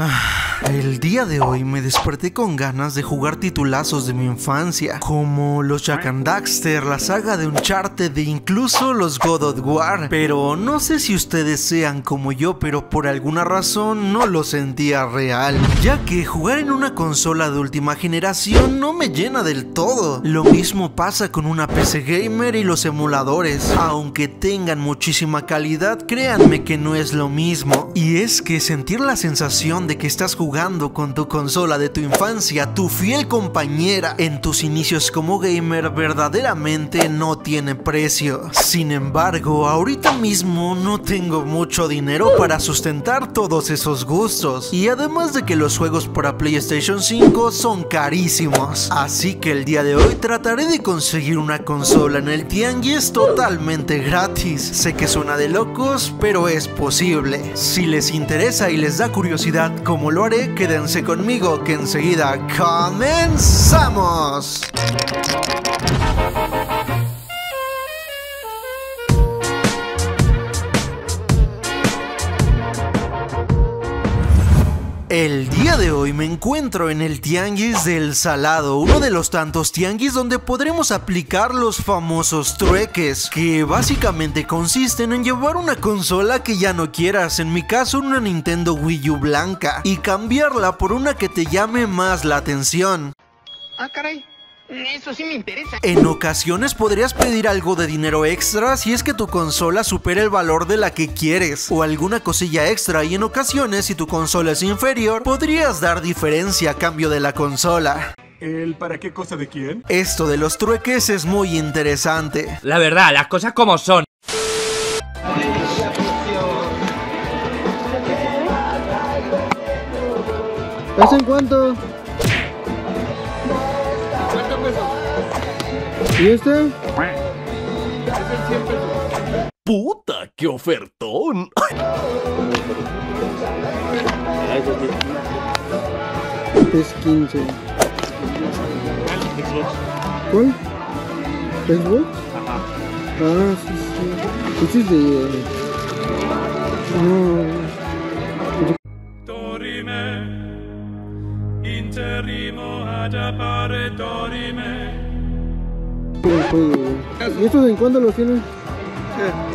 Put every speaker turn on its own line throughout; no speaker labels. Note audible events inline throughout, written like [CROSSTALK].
Ah. [SIGHS] [SIGHS] el día de hoy me desperté con ganas de jugar titulazos de mi infancia, como los Jack and Daxter, la saga de Uncharted e incluso los God of War. Pero no sé si ustedes sean como yo, pero por alguna razón no lo sentía real, ya que jugar en una consola de última generación no me llena del todo. Lo mismo pasa con una PC gamer y los emuladores, aunque tengan muchísima calidad, créanme que no es lo mismo. Y es que sentir la sensación de que estás jugando con tu consola de tu infancia, tu fiel compañera en tus inicios como gamer verdaderamente no tiene precio. Sin embargo, ahorita mismo no tengo mucho dinero para sustentar todos esos gustos. Y además de que los juegos para PlayStation 5 son carísimos. Así que el día de hoy trataré de conseguir una consola en el tianguis totalmente gratis. Sé que suena de locos, pero es posible. Si les interesa y les da curiosidad como lo haré, quédense conmigo que enseguida comenzamos. El día de hoy me encuentro en el Tianguis del Salado, uno de los tantos tianguis donde podremos aplicar los famosos trueques, que básicamente consisten en llevar una consola que ya no quieras, en mi caso una Nintendo Wii U blanca, y cambiarla por una que te llame más la atención.
Ah, caray. Eso sí me interesa.
En ocasiones podrías pedir algo de dinero extra si es que tu consola supera el valor de la que quieres o alguna cosilla extra y en ocasiones si tu consola es inferior podrías dar diferencia a cambio de la consola.
¿El para qué cosa de quién?
Esto de los trueques es muy interesante.
La verdad, las cosas como son.
¿Eso en cuánto? ¿Y este?
¡Puta, qué ofertón!
Es 15. ¿Cuál? ¿Xbox? Ah, sí, sí. Este es de... No...
dorime, interrimo ad appare dorime.
Juego, güey. ¿Y estos en cuándo los tienen?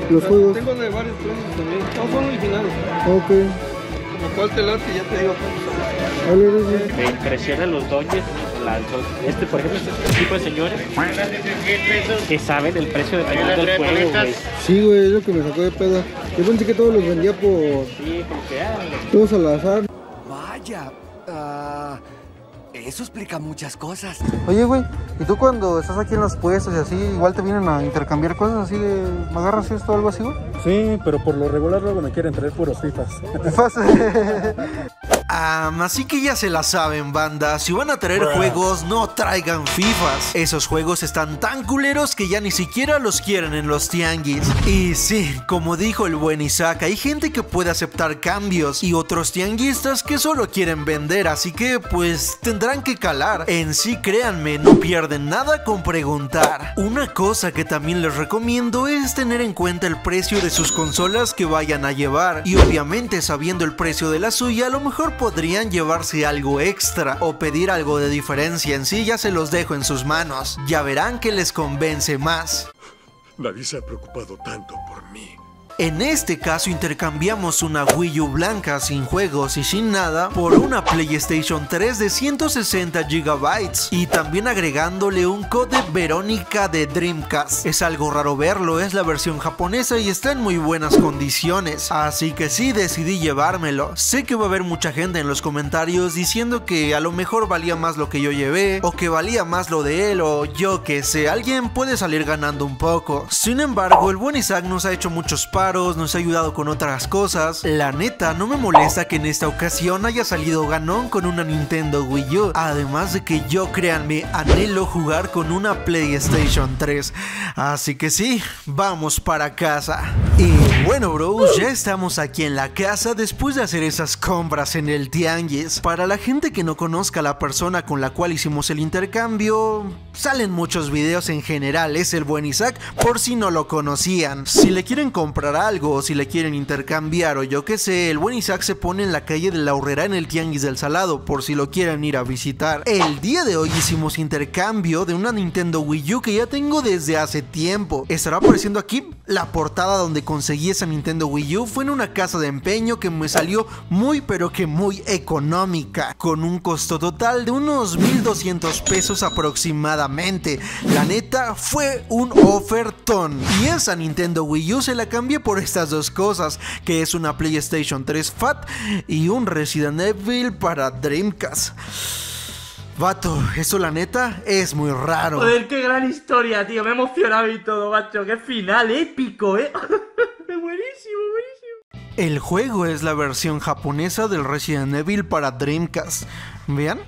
Los juegos.
Tengo de varios precios también. Todos son originales.
Ok.
Como cuál te late, ya te digo.
Me impresionan los doñes, este por ejemplo, este tipo de señores que saben el precio de del juego, güey.
Sí, güey, es lo que me sacó de pedo. Yo pensé que todos los vendía por...
Sí, como que ah,
Todos al azar.
Vaya, ah, eso explica muchas cosas.
Oye, güey, ¿y tú cuando estás aquí en los puestos y así, igual te vienen a intercambiar cosas así de... ¿Me agarras esto o algo así, güey?
Sí, pero por lo regular luego me quieren traer puros fifas. [LAUGHS]
Así que ya se la saben, banda. Si van a traer juegos, no traigan FIFAs. Esos juegos están tan culeros que ya ni siquiera los quieren en los tianguis. Y sí, como dijo el buen Isaac, hay gente que puede aceptar cambios y otros tianguistas que solo quieren vender, así que pues tendrán que calar. En sí, créanme, no pierden nada con preguntar. Una cosa que también les recomiendo es tener en cuenta el precio de sus consolas que vayan a llevar. Y obviamente sabiendo el precio de la suya, a lo mejor podrían llevarse algo extra o pedir algo de diferencia en sí, ya se los dejo en sus manos. Ya verán que les convence más.
Nadie se ha preocupado tanto por mí.
En este caso intercambiamos una Wii U blanca sin juegos y sin nada por una PlayStation 3 de 160 GB y también agregándole un code Verónica de Dreamcast. Es algo raro verlo, es la versión japonesa y está en muy buenas condiciones, así que sí decidí llevármelo. Sé que va a haber mucha gente en los comentarios diciendo que a lo mejor valía más lo que yo llevé o que valía más lo de él o yo que sé, alguien puede salir ganando un poco. Sin embargo, el buen Isaac nos ha hecho muchos paros, nos ha ayudado con otras cosas. La neta, no me molesta que en esta ocasión haya salido ganón con una Nintendo Wii U. Además de que yo, créanme, anhelo jugar con una PlayStation 3. Así que sí, vamos para casa. Y bueno, bros, ya estamos aquí en la casa después de hacer esas compras en el tianguis. Para la gente que no conozca a la persona con la cual hicimos el intercambio, salen muchos videos en general, es el buen Isaac, por si no lo conocían. Si le quieren comprar comprar algo o si le quieren intercambiar o yo que sé, el buen Isaac se pone en la calle de la Horrera en el Tianguis del Salado por si lo quieren ir a visitar. El día de hoy hicimos intercambio de una Nintendo Wii U que ya tengo desde hace tiempo. Estará apareciendo aquí la portada donde conseguí esa Nintendo Wii U. Fue en una casa de empeño que me salió muy pero que muy económica, con un costo total de unos 1200 pesos aproximadamente. La neta fue un ofertón. Y esa Nintendo Wii U se la cambié por estas dos cosas, que es una PlayStation 3 Fat y un Resident Evil para Dreamcast. Vato, eso la neta es muy raro.
Joder, qué gran historia, tío. Me he emocionado y todo, macho. Qué final épico, eh. [LAUGHS] buenísimo, buenísimo.
El juego es la versión japonesa del Resident Evil para Dreamcast. Vean.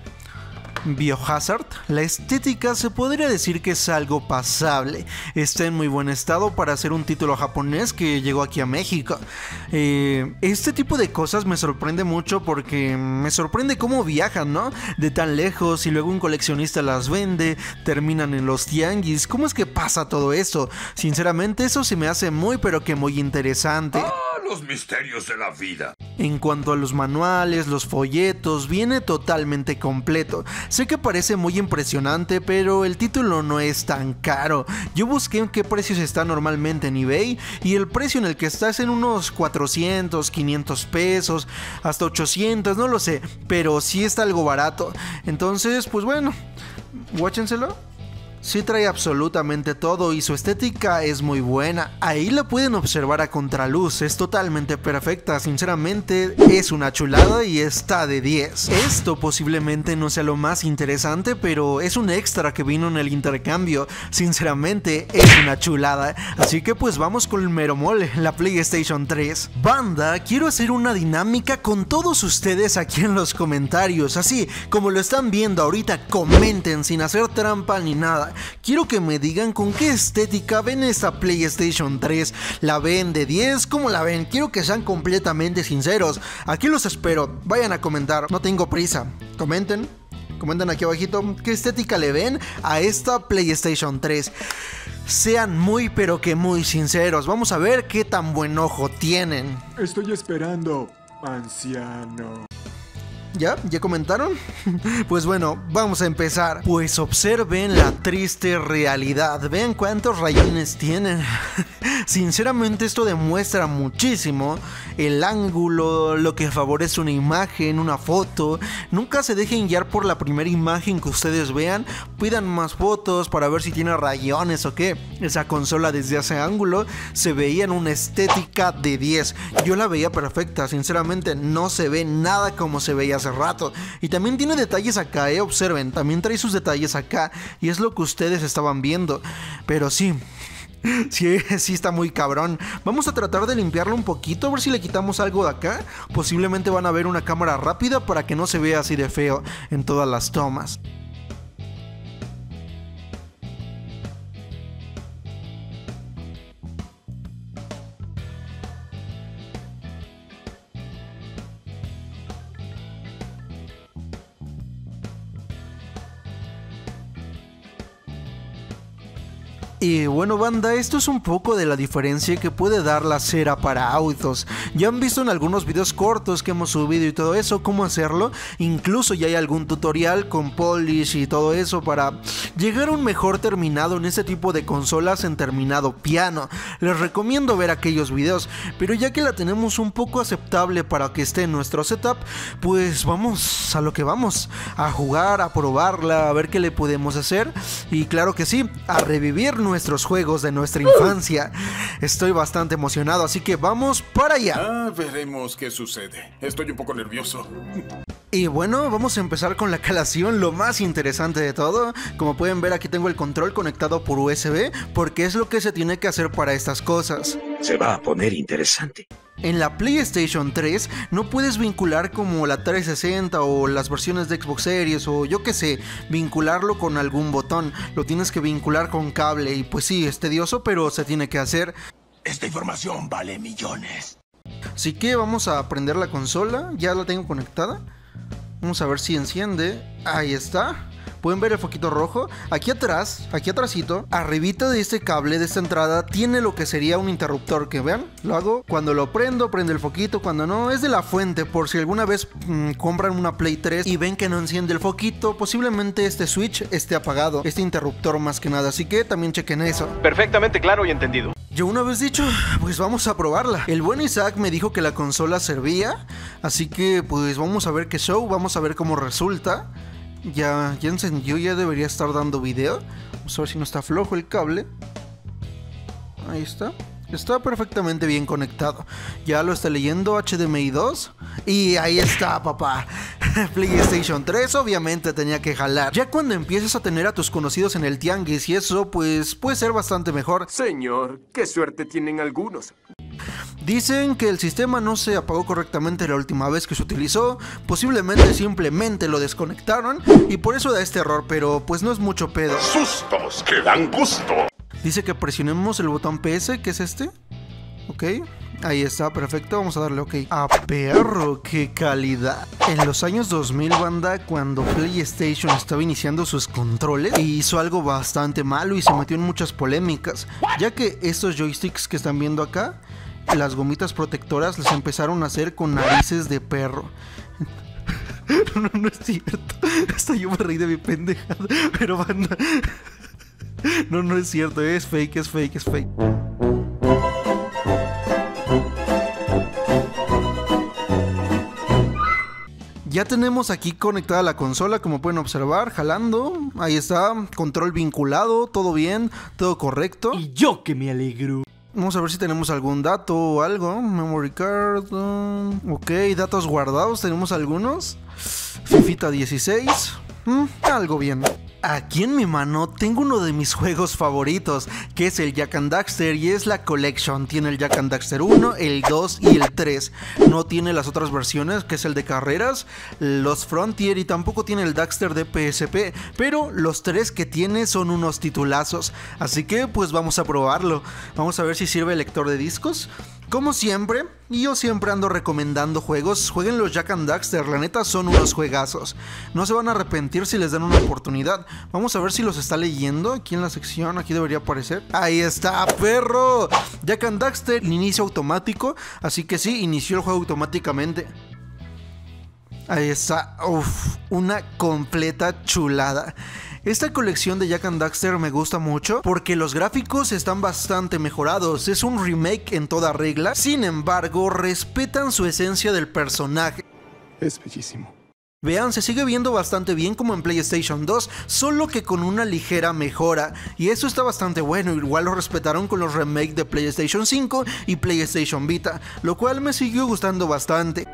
Biohazard, la estética se podría decir que es algo pasable. Está en muy buen estado para ser un título japonés que llegó aquí a México. Eh, este tipo de cosas me sorprende mucho porque me sorprende cómo viajan, ¿no? De tan lejos y luego un coleccionista las vende, terminan en los tianguis. ¿Cómo es que pasa todo eso? Sinceramente eso se me hace muy pero que muy interesante.
los misterios de la vida.
En cuanto a los manuales, los folletos, viene totalmente completo. Sé que parece muy impresionante, pero el título no es tan caro. Yo busqué en qué precios está normalmente en eBay y el precio en el que está es en unos 400, 500 pesos, hasta 800, no lo sé, pero sí está algo barato. Entonces, pues bueno, guáchenselo. Sí trae absolutamente todo y su estética es muy buena. Ahí la pueden observar a contraluz, es totalmente perfecta, sinceramente es una chulada y está de 10. Esto posiblemente no sea lo más interesante, pero es un extra que vino en el intercambio. Sinceramente es una chulada. Así que pues vamos con el mero mole, la PlayStation 3. Banda, quiero hacer una dinámica con todos ustedes aquí en los comentarios. Así como lo están viendo ahorita, comenten sin hacer trampa ni nada. Quiero que me digan con qué estética ven esta PlayStation 3. ¿La ven de 10? ¿Cómo la ven? Quiero que sean completamente sinceros. Aquí los espero. Vayan a comentar. No tengo prisa. Comenten. Comenten aquí abajito qué estética le ven a esta PlayStation 3. Sean muy pero que muy sinceros. Vamos a ver qué tan buen ojo tienen.
Estoy esperando, anciano.
¿Ya? ¿Ya comentaron? [LAUGHS] Pues bueno, vamos a empezar. Pues observen la triste realidad. Vean cuántos rayones tienen. [LAUGHS] Sinceramente esto demuestra muchísimo el ángulo, lo que favorece una imagen, una foto. Nunca se dejen guiar por la primera imagen que ustedes vean. Pidan más fotos para ver si tiene rayones o qué. Esa consola desde ese ángulo se veía en una estética de 10. Yo la veía perfecta, sinceramente no se ve nada como se veía hace rato. Y también tiene detalles acá, eh, observen, también trae sus detalles acá. Y es lo que ustedes estaban viendo. Pero sí, [LAUGHS] Sí, sí está muy cabrón. Vamos a tratar de limpiarlo un poquito, a ver si le quitamos algo de acá. Posiblemente van a ver una cámara rápida para que no se vea así de feo en todas las tomas. Bueno banda, esto es un poco de la diferencia que puede dar la cera para autos. Ya han visto en algunos videos cortos que hemos subido y todo eso, cómo hacerlo. Incluso ya hay algún tutorial con polish y todo eso para llegar a un mejor terminado en este tipo de consolas en terminado piano. Les recomiendo ver aquellos videos, pero ya que la tenemos un poco aceptable para que esté en nuestro setup, pues vamos a lo que vamos, a jugar, a probarla, a ver qué le podemos hacer. Y claro que sí, a revivir nuestros juegos de nuestra infancia. Estoy bastante emocionado, así que vamos para allá.
Ah, veremos qué sucede. Estoy un poco nervioso.
Y bueno, vamos a empezar con la calación, lo más interesante de todo. Como pueden ver, aquí tengo el control conectado por USB, porque es lo que se tiene que hacer para estas cosas.
Se va a poner interesante.
En la PlayStation 3 no puedes vincular como la 360 o las versiones de Xbox Series o yo que sé, vincularlo con algún botón. Lo tienes que vincular con cable y pues sí, es tedioso, pero se tiene que hacer.
Esta información vale millones.
Así que vamos a prender la consola, ya la tengo conectada. Vamos a ver si enciende. Ahí está. Pueden ver el foquito rojo. Aquí atrás, aquí atrásito, arribita de este cable, de esta entrada, tiene lo que sería un interruptor. Que vean, lo hago. Cuando lo prendo, prende el foquito. Cuando no, es de la fuente. Por si alguna vez mmm, compran una Play 3 y ven que no enciende el foquito, posiblemente este switch esté apagado. Este interruptor más que nada. Así que también chequen eso.
Perfectamente claro y entendido.
Yo una vez dicho, pues vamos a probarla. El buen Isaac me dijo que la consola servía, así que pues vamos a ver qué show, vamos a ver cómo resulta. Ya, ya encendió, ya debería estar dando video. Vamos a ver si no está flojo el cable. Ahí está. Está perfectamente bien conectado. Ya lo está leyendo HDMI 2. Y ahí está, papá. [LAUGHS] PlayStation 3 obviamente tenía que jalar. Ya cuando empiezas a tener a tus conocidos en el tianguis y eso, pues puede ser bastante mejor.
Señor, qué suerte tienen algunos.
Dicen que el sistema no se apagó correctamente la última vez que se utilizó, posiblemente simplemente lo desconectaron y por eso da este error, pero pues no es mucho pedo.
Sustos que dan gusto.
Dice que presionemos el botón PS, que es este. Ok, ahí está, perfecto, vamos a darle ok. ¡A perro! ¡Qué calidad! En los años 2000, banda, cuando PlayStation estaba iniciando sus controles, hizo algo bastante malo y se metió en muchas polémicas, ya que estos joysticks que están viendo acá, las gomitas protectoras les empezaron a hacer con narices de perro. [LAUGHS] No, no es cierto. Hasta yo me reí de mi pendejada. Pero banda. No, no es cierto. Es fake, es fake, es fake. Ya tenemos aquí conectada la consola, como pueden observar, jalando. Ahí está, control vinculado, todo bien, todo correcto.
Y yo que me alegro.
Vamos a ver si tenemos algún dato o algo. Memory card. uh, ok, datos guardados. Tenemos algunos. Fifita 16. Mm, algo bien. Aquí en mi mano tengo uno de mis juegos favoritos, que es el Jack and Daxter y es la Collection. Tiene el Jack and Daxter 1, el 2 y el 3. No tiene las otras versiones, que es el de carreras, los Frontier y tampoco tiene el Daxter de PSP, pero los tres que tiene son unos titulazos. Así que pues vamos a probarlo. Vamos a ver si sirve el lector de discos. Como siempre, y yo siempre ando recomendando juegos, jueguen los Jack and Daxter, la neta son unos juegazos. No se van a arrepentir si les dan una oportunidad. Vamos a ver si los está leyendo aquí en la sección, aquí debería aparecer. Ahí está, perro. Jack and Daxter, inicio automático, así que sí, inició el juego automáticamente. Ahí está, uff, una completa chulada. Esta colección de Jack and Daxter me gusta mucho porque los gráficos están bastante mejorados, es un remake en toda regla, sin embargo respetan su esencia del personaje.
Es bellísimo.
Vean, se sigue viendo bastante bien como en PlayStation 2, solo que con una ligera mejora. Y eso está bastante bueno, igual lo respetaron con los remakes de PlayStation 5 y PlayStation Vita, lo cual me siguió gustando bastante.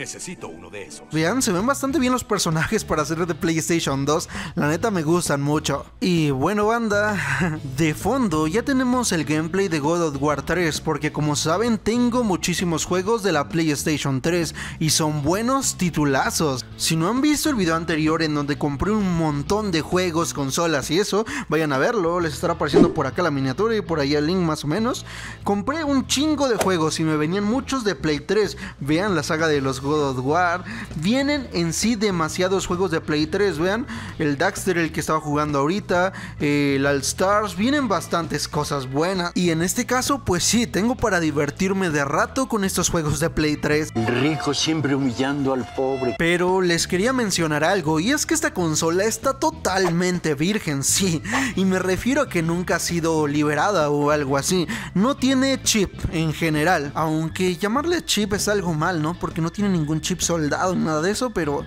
Necesito uno de esos.
Vean, se ven bastante bien los personajes para ser de PlayStation 2. La neta me gustan mucho. Y bueno, banda, [LAUGHS] de fondo ya tenemos el gameplay de God of War 3. Porque como saben, tengo muchísimos juegos de la PlayStation 3 y son buenos titulazos. Si no han visto el video anterior en donde compré un montón de juegos, consolas y eso, vayan a verlo. Les estará apareciendo por acá la miniatura y por ahí el link más o menos. Compré un chingo de juegos y me venían muchos de Play 3. Vean la saga de los God of War. Vienen en sí demasiados juegos de Play 3. Vean, el Daxter, el que estaba jugando ahorita, el All Stars. Vienen bastantes cosas buenas. Y en este caso, pues sí, tengo para divertirme de rato con estos juegos de Play 3.
El rico siempre humillando al pobre.
Pero les quería mencionar algo, y es que esta consola está totalmente virgen, sí. Y me refiero a que nunca ha sido liberada o algo así. No tiene chip en general. Aunque llamarle chip es algo mal, ¿no? Porque no tiene ningún chip soldado, nada de eso, pero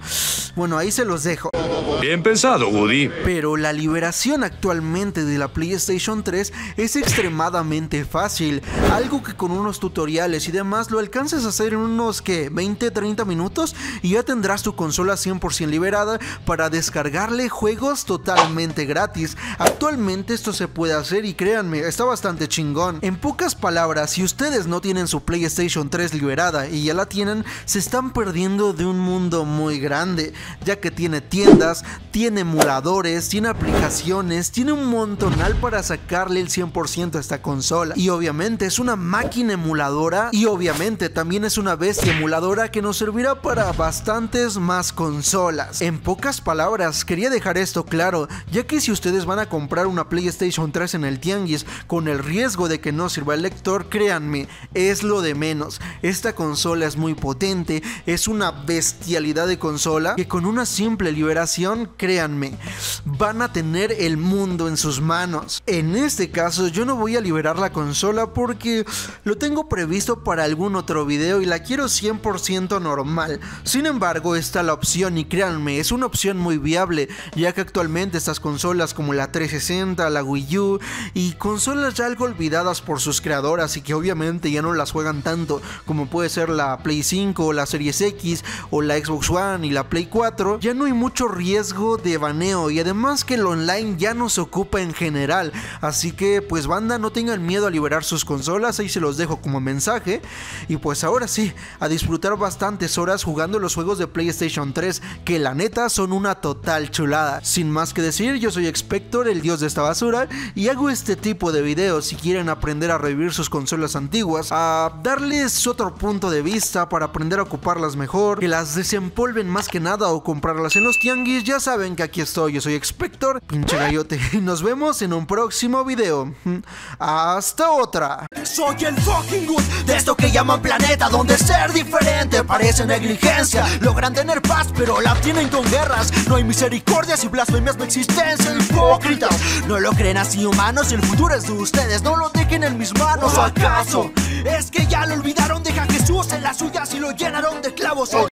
bueno, ahí se los dejo.
Bien pensado, Woody.
Pero la liberación actualmente de la PlayStation 3 es extremadamente fácil, algo que con unos tutoriales y demás lo alcances a hacer en unos que 20-30 minutos y ya tendrás tu consola 100% liberada para descargarle juegos totalmente gratis. Actualmente esto se puede hacer y créanme, está bastante chingón. En pocas palabras, si ustedes no tienen su PlayStation 3 liberada y ya la tienen, se están perdiendo de un mundo muy grande, ya que tiene tiendas, tiene emuladores, tiene aplicaciones, tiene un montonal para sacarle el 100% a esta consola. Y obviamente es una máquina emuladora y obviamente también es una bestia emuladora que nos servirá para bastantes más consolas. En pocas palabras, quería dejar esto claro, ya que si ustedes van a comprar una PlayStation 3 en el Tianguis con el riesgo de que no sirva el lector, créanme, es lo de menos. Esta consola es muy potente, es una bestialidad de consola que con una simple liberación, créanme, van a tener el mundo en sus manos. En este caso, yo no voy a liberar la consola porque lo tengo previsto para algún otro video y la quiero 100% normal. Sin embargo, está la opción y créanme, es una opción muy viable, ya que actualmente estas consolas como la 360, la Wii U y consolas ya algo olvidadas por sus creadoras y que obviamente ya no las juegan tanto como puede ser la Play 5 la Series X o la Xbox One y la Play 4, ya no hay mucho riesgo de baneo y además que el online ya no se ocupa en general, así que pues banda no tengan miedo a liberar sus consolas, ahí se los dejo como mensaje. Y pues ahora sí, a disfrutar bastantes horas jugando los juegos de PlayStation 3 que la neta son una total chulada. Sin más que decir, yo soy Expector, el dios de esta basura y hago este tipo de videos si quieren aprender a revivir sus consolas antiguas, a darles otro punto de vista para aprender a ocuparlas mejor, que las desempolven más que nada o comprarlas en los tianguis, ya saben que aquí estoy, yo soy Expector, pinche gallote, [LAUGHS] y nos vemos en un próximo video. [LAUGHS] Hasta otra.
Soy el fucking good de esto que llaman planeta, donde ser diferente parece negligencia. Logran tener paz, pero la tienen con guerras. No hay misericordias y blasfemias no existencia. Hipócritas, no lo creen así humanos. El futuro es de ustedes, no lo dejen en mis manos. ¿O acaso es que ya lo olvidaron? Deja a Jesús en las suyas y lo llenaron de clavos.